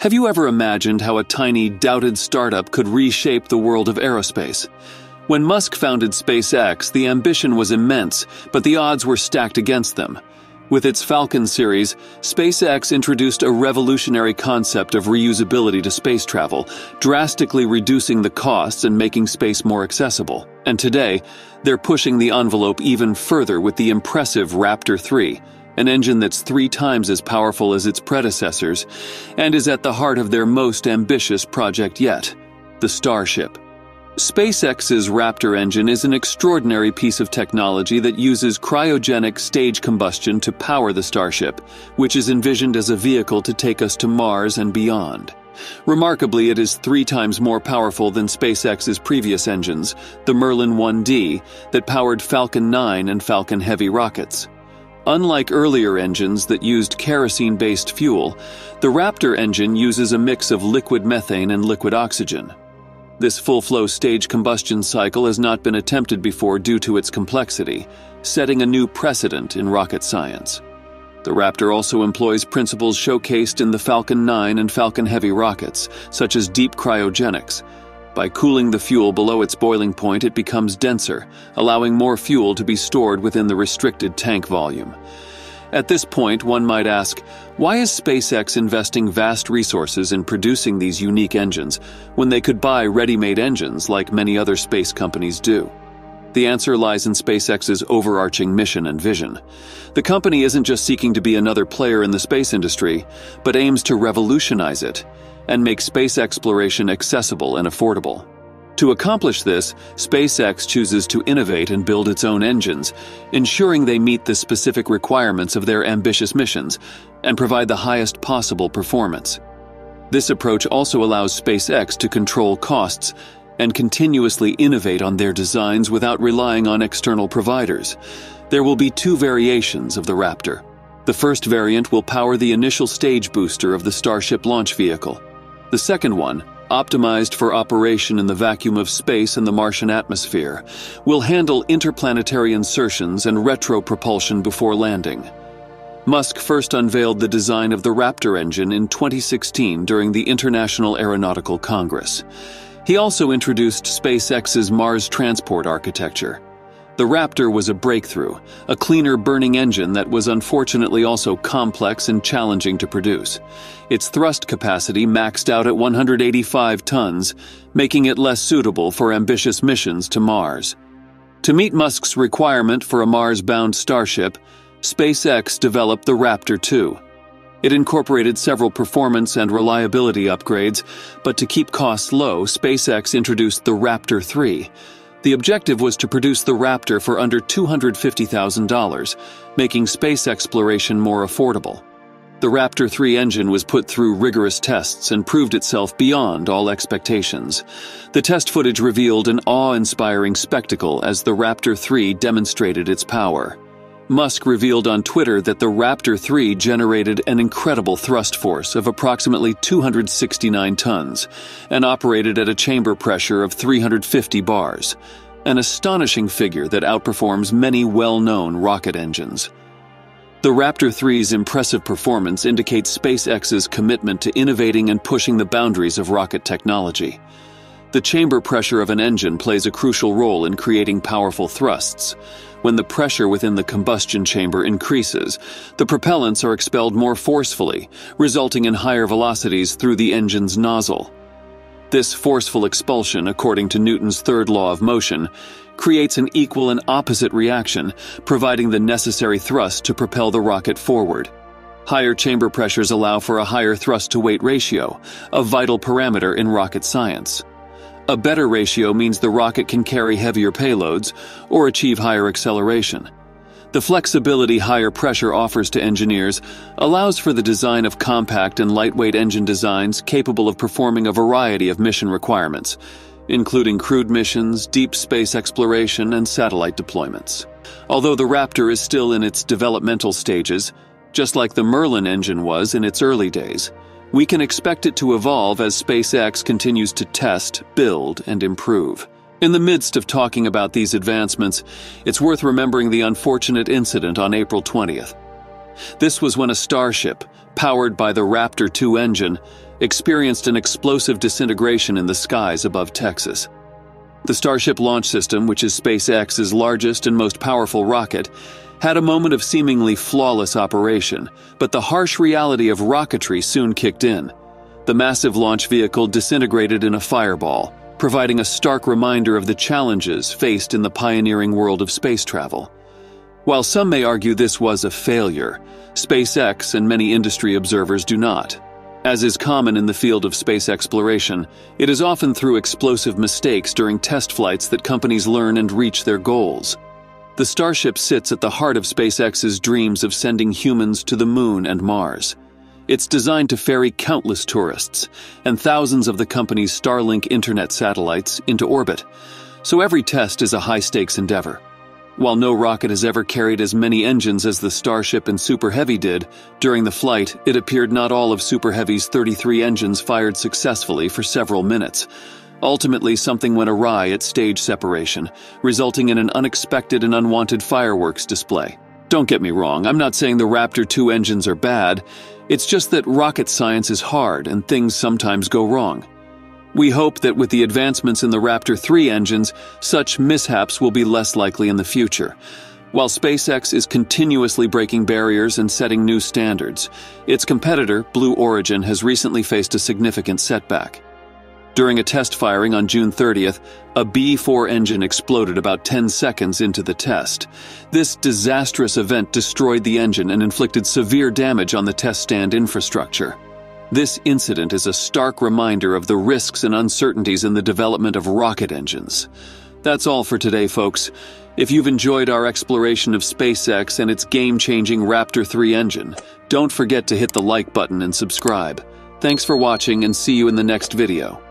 Have you ever imagined how a tiny, doubted startup could reshape the world of aerospace? When Musk founded SpaceX, the ambition was immense, but the odds were stacked against them. With its Falcon series, SpaceX introduced a revolutionary concept of reusability to space travel, drastically reducing the costs and making space more accessible. And today, they're pushing the envelope even further with the impressive Raptor 3 an engine that's three times as powerful as its predecessors, and is at the heart of their most ambitious project yet the Starship. SpaceX's Raptor engine is an extraordinary piece of technology that uses cryogenic stage combustion to power the Starship, which is envisioned as a vehicle to take us to Mars and beyond. Remarkably, it is three times more powerful than SpaceX's previous engines, the Merlin 1D, that powered Falcon 9 and Falcon Heavy rockets. Unlike earlier engines that used kerosene based fuel, the Raptor engine uses a mix of liquid methane and liquid oxygen. This full flow stage combustion cycle has not been attempted before due to its complexity, setting a new precedent in rocket science. The Raptor also employs principles showcased in the Falcon 9 and Falcon Heavy rockets, such as deep cryogenics, by cooling the fuel below its boiling point, it becomes denser, allowing more fuel to be stored within the restricted tank volume. At this point, one might ask, why is SpaceX investing vast resources in producing these unique engines when they could buy ready made engines like many other space companies do? The answer lies in SpaceX's overarching mission and vision. The company isn't just seeking to be another player in the space industry, but aims to revolutionize it and make space exploration accessible and affordable. To accomplish this, SpaceX chooses to innovate and build its own engines, ensuring they meet the specific requirements of their ambitious missions and provide the highest possible performance. This approach also allows SpaceX to control costs and continuously innovate on their designs without relying on external providers. There will be two variations of the Raptor. The first variant will power the initial stage booster of the Starship launch vehicle. The second one, optimized for operation in the vacuum of space and the Martian atmosphere, will handle interplanetary insertions and retro propulsion before landing. Musk first unveiled the design of the Raptor engine in 2016 during the International Aeronautical Congress. He also introduced SpaceX's Mars transport architecture. The Raptor was a breakthrough, a cleaner burning engine that was unfortunately also complex and challenging to produce. Its thrust capacity maxed out at 185 tons, making it less suitable for ambitious missions to Mars. To meet Musk's requirement for a Mars bound Starship, SpaceX developed the Raptor 2. It incorporated several performance and reliability upgrades, but to keep costs low, SpaceX introduced the Raptor 3 the objective was to produce the Raptor for under $250,000, making space exploration more affordable. The Raptor 3 engine was put through rigorous tests and proved itself beyond all expectations. The test footage revealed an awe inspiring spectacle as the Raptor 3 demonstrated its power. Musk revealed on Twitter that the Raptor 3 generated an incredible thrust force of approximately 269 tons and operated at a chamber pressure of 350 bars, an astonishing figure that outperforms many well known rocket engines. The Raptor 3's impressive performance indicates SpaceX's commitment to innovating and pushing the boundaries of rocket technology. The chamber pressure of an engine plays a crucial role in creating powerful thrusts. When the pressure within the combustion chamber increases, the propellants are expelled more forcefully, resulting in higher velocities through the engine's nozzle. This forceful expulsion, according to Newton's third law of motion, creates an equal and opposite reaction, providing the necessary thrust to propel the rocket forward. Higher chamber pressures allow for a higher thrust to weight ratio, a vital parameter in rocket science. A better ratio means the rocket can carry heavier payloads or achieve higher acceleration. The flexibility higher pressure offers to engineers allows for the design of compact and lightweight engine designs capable of performing a variety of mission requirements, including crewed missions, deep space exploration, and satellite deployments. Although the Raptor is still in its developmental stages, just like the Merlin engine was in its early days, we can expect it to evolve as SpaceX continues to test, build, and improve. In the midst of talking about these advancements, it's worth remembering the unfortunate incident on April 20th. This was when a Starship, powered by the Raptor 2 engine, experienced an explosive disintegration in the skies above Texas. The Starship launch system, which is SpaceX's largest and most powerful rocket, had a moment of seemingly flawless operation, but the harsh reality of rocketry soon kicked in. The massive launch vehicle disintegrated in a fireball, providing a stark reminder of the challenges faced in the pioneering world of space travel. While some may argue this was a failure, SpaceX and many industry observers do not. As is common in the field of space exploration, it is often through explosive mistakes during test flights that companies learn and reach their goals. The Starship sits at the heart of SpaceX's dreams of sending humans to the Moon and Mars. It's designed to ferry countless tourists and thousands of the company's Starlink internet satellites into orbit, so every test is a high stakes endeavor. While no rocket has ever carried as many engines as the Starship and Super Heavy did, during the flight, it appeared not all of Super Heavy's 33 engines fired successfully for several minutes. Ultimately, something went awry at stage separation, resulting in an unexpected and unwanted fireworks display. Don't get me wrong, I'm not saying the Raptor 2 engines are bad, it's just that rocket science is hard and things sometimes go wrong. We hope that with the advancements in the Raptor 3 engines, such mishaps will be less likely in the future. While SpaceX is continuously breaking barriers and setting new standards, its competitor, Blue Origin, has recently faced a significant setback. During a test firing on June 30th, a B 4 engine exploded about 10 seconds into the test. This disastrous event destroyed the engine and inflicted severe damage on the test stand infrastructure. This incident is a stark reminder of the risks and uncertainties in the development of rocket engines. That's all for today, folks. If you've enjoyed our exploration of SpaceX and its game changing Raptor 3 engine, don't forget to hit the like button and subscribe. Thanks for watching and see you in the next video.